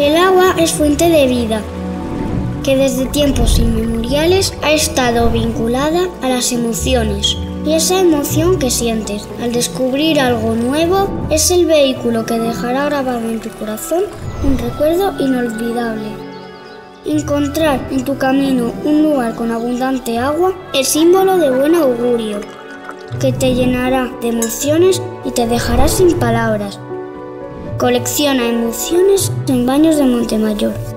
El agua es fuente de vida, que desde tiempos inmemoriales ha estado vinculada a las emociones. Y esa emoción que sientes al descubrir algo nuevo es el vehículo que dejará grabado en tu corazón un recuerdo inolvidable. Encontrar en tu camino un lugar con abundante agua es símbolo de buen augurio, que te llenará de emociones y te dejará sin palabras. Colecciona emociones en baños de Montemayor.